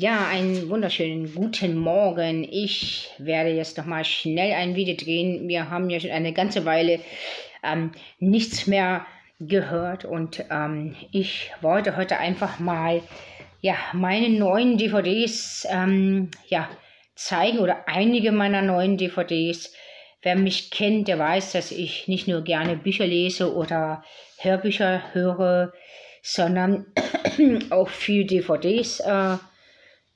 Ja, einen wunderschönen guten Morgen. Ich werde jetzt nochmal schnell ein Video drehen. Wir haben ja schon eine ganze Weile ähm, nichts mehr gehört und ähm, ich wollte heute einfach mal ja, meine neuen DVDs ähm, ja, zeigen oder einige meiner neuen DVDs. Wer mich kennt, der weiß, dass ich nicht nur gerne Bücher lese oder Hörbücher höre, sondern auch viel DVDs äh,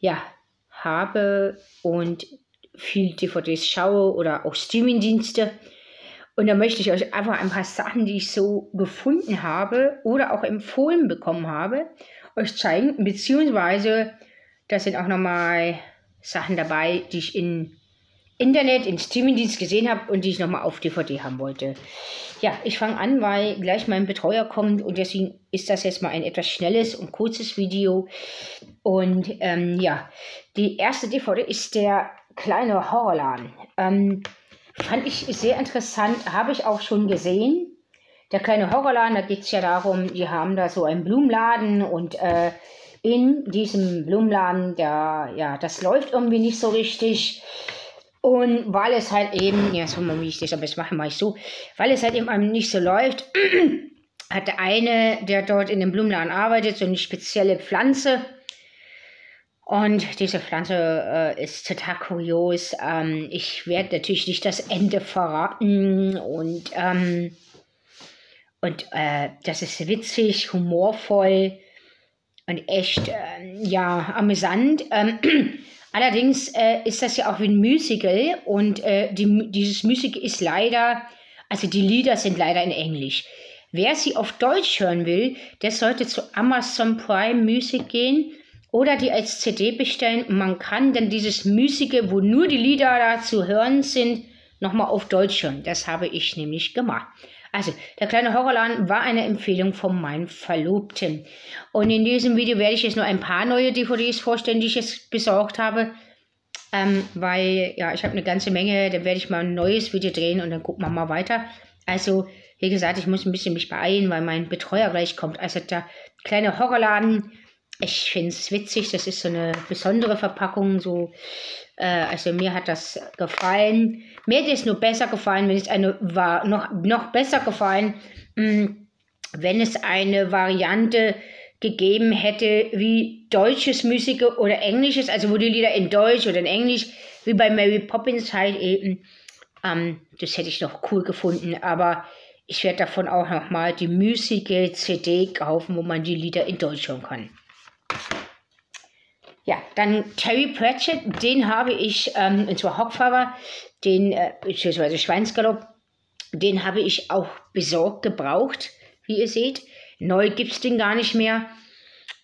ja, habe und viel DVDs schaue oder auch Streamingdienste. Und da möchte ich euch einfach ein paar Sachen, die ich so gefunden habe oder auch empfohlen bekommen habe, euch zeigen. Beziehungsweise, da sind auch nochmal Sachen dabei, die ich in Internet, in Streamingdienst gesehen habe und die ich nochmal auf DVD haben wollte. Ja, ich fange an, weil gleich mein Betreuer kommt und deswegen ist das jetzt mal ein etwas schnelles und kurzes Video. Und ähm, ja, die erste DVD ist der kleine Horrorladen. Ähm, fand ich sehr interessant, habe ich auch schon gesehen. Der kleine Horrorladen, da geht es ja darum, die haben da so einen Blumenladen und äh, in diesem Blumenladen, der, ja, das läuft irgendwie nicht so richtig. Und weil es halt eben, ja, so wie ich das aber jetzt mache, mache ich so, weil es halt eben nicht so läuft, hat der eine, der dort in dem Blumenladen arbeitet, so eine spezielle Pflanze. Und diese Pflanze äh, ist total kurios. Ähm, ich werde natürlich nicht das Ende verraten. Und, ähm, und äh, das ist witzig, humorvoll und echt, äh, ja, amüsant. Ähm, Allerdings äh, ist das ja auch wie ein Musical und äh, die, dieses Musical ist leider, also die Lieder sind leider in Englisch. Wer sie auf Deutsch hören will, der sollte zu Amazon Prime Music gehen oder die als CD bestellen. Man kann dann dieses Musical, wo nur die Lieder da zu hören sind, nochmal auf Deutsch hören. Das habe ich nämlich gemacht. Also, der kleine Horrorladen war eine Empfehlung von meinem Verlobten. Und in diesem Video werde ich jetzt nur ein paar neue DVDs vorstellen, die ich jetzt besorgt habe. Ähm, weil, ja, ich habe eine ganze Menge, dann werde ich mal ein neues Video drehen und dann gucken wir mal weiter. Also, wie gesagt, ich muss ein bisschen mich beeilen, weil mein Betreuer gleich kommt. Also, der kleine Horrorladen, ich finde es witzig, das ist so eine besondere Verpackung, so äh, also mir hat das gefallen. Mir hätte es nur besser gefallen, wenn es eine war, noch, noch besser gefallen, mh, hm, wenn es eine Variante gegeben hätte wie deutsches Musical oder englisches, also wo die Lieder in Deutsch oder in Englisch, wie bei Mary Poppins halt eben. Ähm, das hätte ich noch cool gefunden, aber ich werde davon auch nochmal die Musical-CD kaufen, wo man die Lieder in Deutsch hören kann. Ja, dann Terry Pratchett, den habe ich, ähm, und zwar Hockfahrer, den, äh, beziehungsweise Schweinsgalopp, den habe ich auch besorgt, gebraucht, wie ihr seht. Neu gibt es den gar nicht mehr,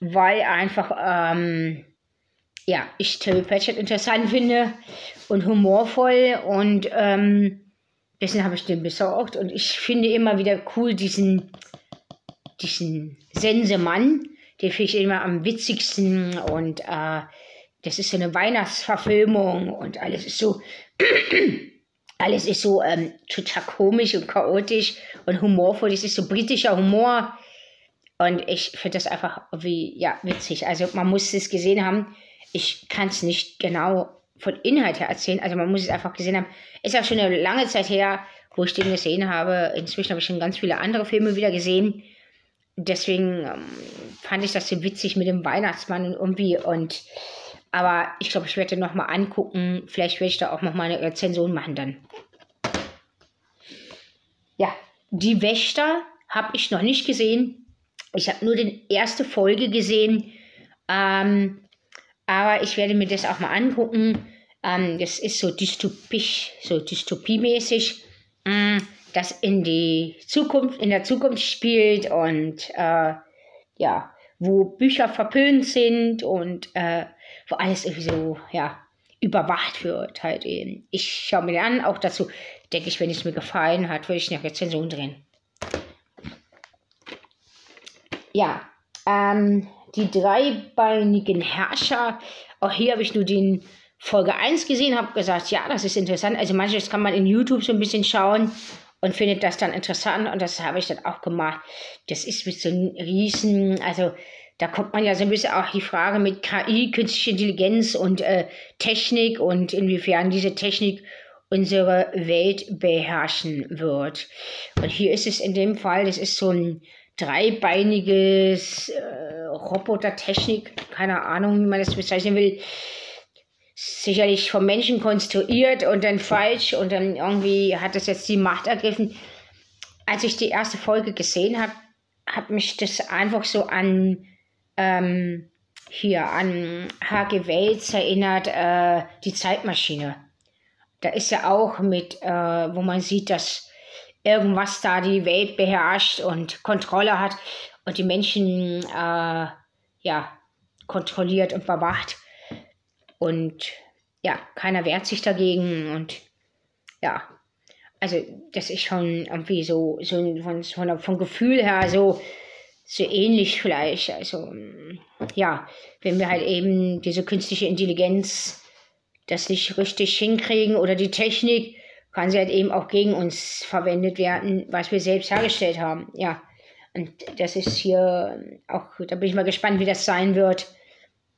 weil einfach, ähm, ja, ich Terry Pratchett interessant finde und humorvoll und ähm, deswegen habe ich den besorgt und ich finde immer wieder cool diesen, diesen Sensemann, den finde ich immer am witzigsten und äh, das ist so eine Weihnachtsverfilmung und alles ist so, alles ist so ähm, total komisch und chaotisch und humorvoll. Das ist so britischer Humor und ich finde das einfach wie, ja, witzig. Also man muss es gesehen haben. Ich kann es nicht genau von Inhalt her erzählen. Also man muss es einfach gesehen haben. Ist auch schon eine lange Zeit her, wo ich den gesehen habe. Inzwischen habe ich schon ganz viele andere Filme wieder gesehen deswegen ähm, fand ich das so witzig mit dem Weihnachtsmann und irgendwie und aber ich glaube, ich werde noch mal angucken. Vielleicht werde ich da auch noch mal eine Rezension machen dann. Ja, die Wächter habe ich noch nicht gesehen. Ich habe nur die erste Folge gesehen. Ähm, aber ich werde mir das auch mal angucken. Ähm, das ist so dystopisch, so dystopiemäßig. Mm das in die Zukunft, in der Zukunft spielt und äh, ja, wo Bücher verpönt sind und äh, wo alles irgendwie so, ja, überwacht wird halt eben. Ich schaue mir den an, auch dazu denke ich, wenn es mir gefallen hat, würde ich eine Rezension drehen. Ja, ähm, die dreibeinigen Herrscher, auch hier habe ich nur den Folge 1 gesehen, habe gesagt, ja, das ist interessant. Also manches kann man in YouTube so ein bisschen schauen und findet das dann interessant und das habe ich dann auch gemacht. Das ist mit so einem riesen, also da kommt man ja so ein bisschen auch die Frage mit KI, künstliche Intelligenz und äh, Technik und inwiefern diese Technik unsere Welt beherrschen wird. Und hier ist es in dem Fall, das ist so ein dreibeiniges äh, Robotertechnik, keine Ahnung, wie man das bezeichnen will, sicherlich vom Menschen konstruiert und dann falsch und dann irgendwie hat es jetzt die Macht ergriffen. Als ich die erste Folge gesehen habe, hat mich das einfach so an ähm, hier an H.G. Wells erinnert, äh, die Zeitmaschine. Da ist ja auch mit, äh, wo man sieht, dass irgendwas da die Welt beherrscht und Kontrolle hat und die Menschen äh, ja kontrolliert und bewacht. Und ja, keiner wehrt sich dagegen und ja, also das ist schon irgendwie so, so von, von, vom Gefühl her so, so ähnlich vielleicht. Also ja, wenn wir halt eben diese künstliche Intelligenz das nicht richtig hinkriegen oder die Technik, kann sie halt eben auch gegen uns verwendet werden, was wir selbst hergestellt haben. Ja, und das ist hier auch, da bin ich mal gespannt, wie das sein wird.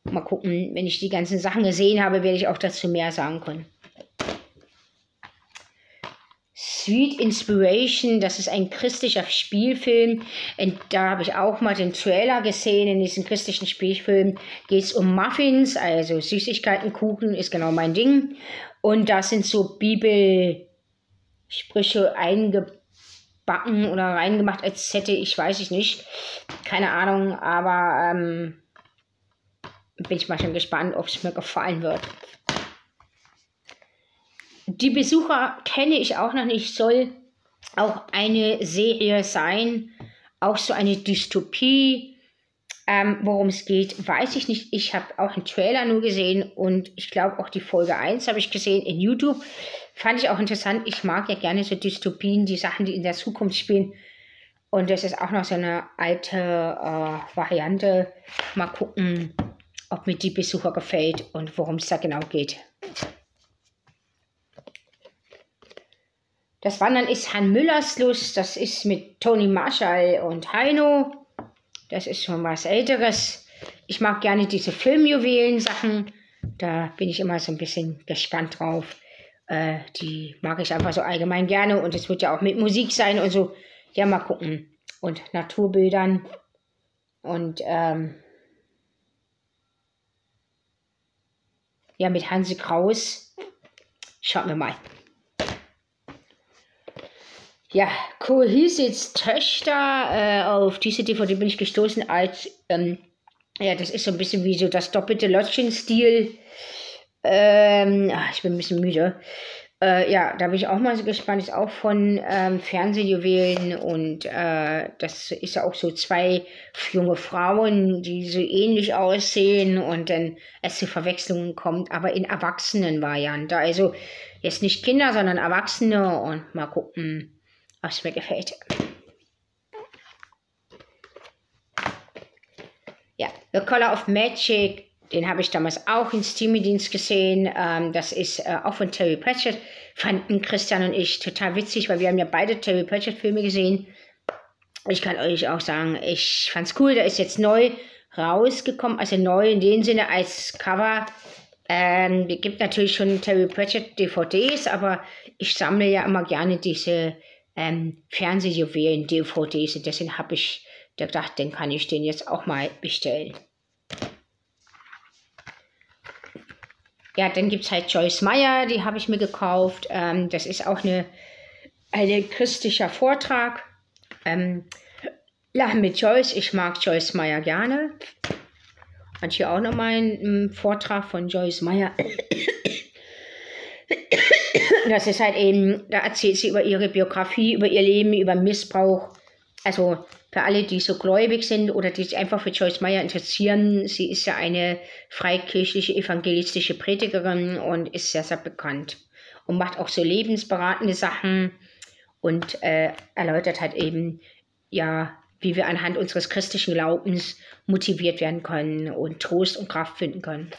Mal gucken, wenn ich die ganzen Sachen gesehen habe, werde ich auch dazu mehr sagen können. Sweet Inspiration, das ist ein christlicher Spielfilm. Und da habe ich auch mal den Trailer gesehen. In diesem christlichen Spielfilm geht es um Muffins, also Süßigkeiten, Kuchen ist genau mein Ding. Und da sind so Bibelsprüche eingebacken oder reingemacht als hätte ich, weiß ich nicht. Keine Ahnung, aber ähm, bin ich mal schon gespannt, ob es mir gefallen wird. Die Besucher kenne ich auch noch nicht, soll auch eine Serie sein, auch so eine Dystopie. Ähm, Worum es geht, weiß ich nicht. Ich habe auch einen Trailer nur gesehen und ich glaube auch die Folge 1 habe ich gesehen in YouTube. Fand ich auch interessant. Ich mag ja gerne so Dystopien, die Sachen, die in der Zukunft spielen. Und das ist auch noch so eine alte äh, Variante. Mal gucken, ob mir die Besucher gefällt und worum es da genau geht. Das Wandern ist Han Müllers Lust. Das ist mit Toni Marshall und Heino. Das ist schon was Älteres. Ich mag gerne diese Filmjuwelen-Sachen. Da bin ich immer so ein bisschen gespannt drauf. Äh, die mag ich einfach so allgemein gerne. Und es wird ja auch mit Musik sein und so. Ja, mal gucken. Und Naturbildern. Und ähm, ja mit Hansi Kraus. Schauen wir mal. Ja, Cool Hisits Töchter, äh, auf diese DVD bin ich gestoßen als, ähm, ja, das ist so ein bisschen wie so das doppelte Lottchen-Stil. Ähm, ach, ich bin ein bisschen müde. Äh, ja, da bin ich auch mal so gespannt. Ist auch von ähm, Fernsehjuwelen und äh, das ist auch so zwei junge Frauen, die so ähnlich aussehen und dann es zu Verwechslungen kommt, aber in Erwachsenenvariante. Also jetzt nicht Kinder, sondern Erwachsene und mal gucken, was mir gefällt. Ja, The Color of Magic den habe ich damals auch in Steamy-Dienst gesehen. Ähm, das ist äh, auch von Terry Pratchett. Fanden Christian und ich total witzig, weil wir haben ja beide Terry Pratchett-Filme gesehen. Ich kann euch auch sagen, ich fand es cool. Der ist jetzt neu rausgekommen, also neu in dem Sinne als Cover. Ähm, es gibt natürlich schon Terry Pratchett DVDs, aber ich sammle ja immer gerne diese ähm, Fernsehjuwelen DVDs und deswegen habe ich gedacht, den kann ich den jetzt auch mal bestellen. Ja, dann gibt es halt Joyce Meyer, die habe ich mir gekauft. Ähm, das ist auch eine, ein christlicher Vortrag. Ähm, Lachen mit Joyce, ich mag Joyce Meyer gerne. Hat hier auch nochmal einen Vortrag von Joyce Meyer. Das ist halt eben, da erzählt sie über ihre Biografie, über ihr Leben, über Missbrauch. Also für alle, die so gläubig sind oder die sich einfach für Joyce Meyer interessieren, sie ist ja eine freikirchliche evangelistische Predigerin und ist sehr, sehr bekannt. Und macht auch so lebensberatende Sachen und äh, erläutert halt eben, ja, wie wir anhand unseres christlichen Glaubens motiviert werden können und Trost und Kraft finden können.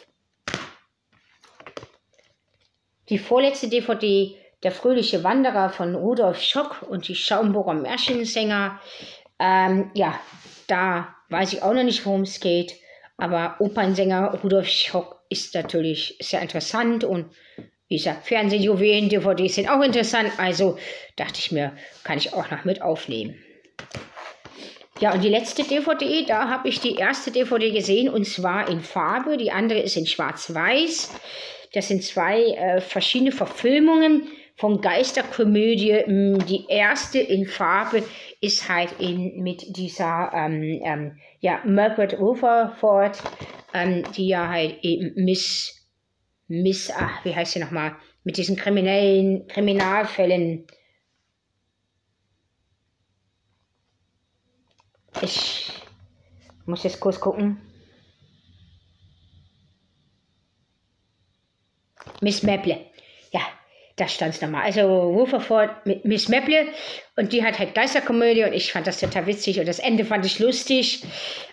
Die vorletzte DVD, Der fröhliche Wanderer von Rudolf Schock und die Schaumburger Märchensänger, ähm, ja, da weiß ich auch noch nicht, worum es geht. Aber Opernsänger Rudolf Schock ist natürlich sehr interessant und wie gesagt, Fernsehjuwelen, DVDs sind auch interessant. Also dachte ich mir, kann ich auch noch mit aufnehmen. Ja, und die letzte DVD, da habe ich die erste DVD gesehen und zwar in Farbe, die andere ist in Schwarz-Weiß. Das sind zwei äh, verschiedene Verfilmungen von Geisterkomödie. Hm, die erste in Farbe ist halt eben mit dieser ähm, ähm, ja, Margaret Rutherford, ähm, die ja halt eben Miss, Miss, ach, wie heißt sie nochmal, mit diesen kriminellen Kriminalfällen Ich muss jetzt kurz gucken. Miss Mapple. Ja, da stand es nochmal. Also Rutherford mit Miss Mapple und die hat halt Geisterkomödie und ich fand das total witzig und das Ende fand ich lustig.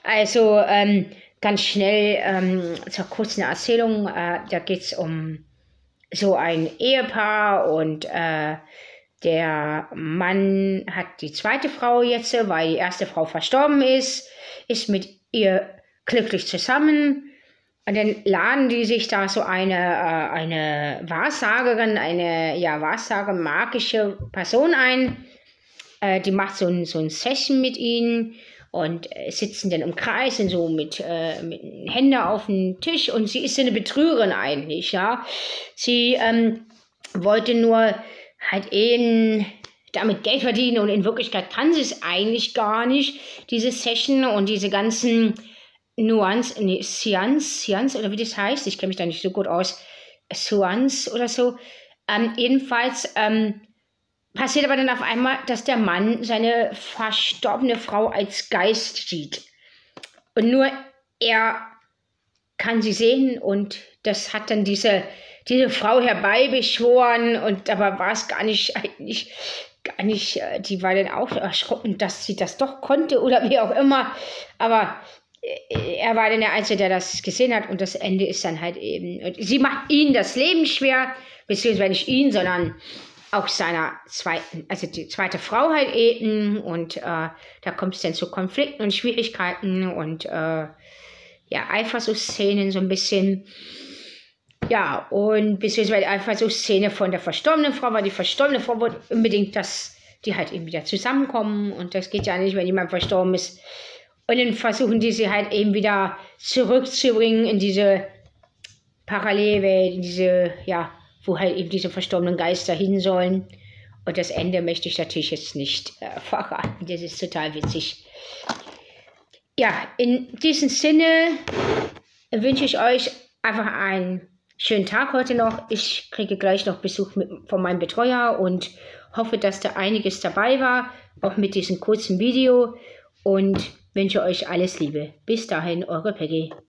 Also ähm, ganz schnell ähm, zur kurzen Erzählung. Äh, da geht es um so ein Ehepaar und äh, der Mann hat die zweite Frau jetzt, weil die erste Frau verstorben ist, ist mit ihr glücklich zusammen. Und dann laden die sich da so eine, äh, eine Wahrsagerin, eine ja, Wahrsager, magische Person ein. Äh, die macht so ein, so ein Session mit ihnen und äh, sitzen dann im Kreis und so mit, äh, mit Händen auf dem Tisch. Und sie ist eine Betrügerin eigentlich, ja. Sie ähm, wollte nur halt eben damit Geld verdienen und in Wirklichkeit kann sie es eigentlich gar nicht, diese Session und diese ganzen Nuancen, nee, Seance, Seance oder wie das heißt, ich kenne mich da nicht so gut aus, Seance oder so. Ähm, jedenfalls ähm, passiert aber dann auf einmal, dass der Mann seine verstorbene Frau als Geist sieht. Und nur er kann sie sehen und das hat dann diese diese Frau herbeibeschworen und dabei war es gar nicht eigentlich gar nicht, äh, die war dann auch erschrocken, dass sie das doch konnte oder wie auch immer. Aber er war dann der Einzige, der das gesehen hat und das Ende ist dann halt eben, sie macht ihn das Leben schwer, beziehungsweise nicht ihn, sondern auch seiner zweiten, also die zweite Frau halt eben und äh, da kommt es dann zu Konflikten und Schwierigkeiten und äh, ja, Eifersuchtsszenen so ein bisschen. Ja, und beziehungsweise einfach so Szene von der verstorbenen Frau, weil die verstorbene Frau wollte unbedingt, dass die halt eben wieder zusammenkommen und das geht ja nicht, wenn jemand verstorben ist. Und dann versuchen die sie halt eben wieder zurückzubringen in diese Parallelwelt, in diese, ja, wo halt eben diese verstorbenen Geister hin sollen. Und das Ende möchte ich natürlich jetzt nicht äh, verraten. Das ist total witzig. Ja, in diesem Sinne wünsche ich euch einfach einen Schönen Tag heute noch. Ich kriege gleich noch Besuch mit, von meinem Betreuer und hoffe, dass da einiges dabei war, auch mit diesem kurzen Video und wünsche euch alles Liebe. Bis dahin, eure Peggy.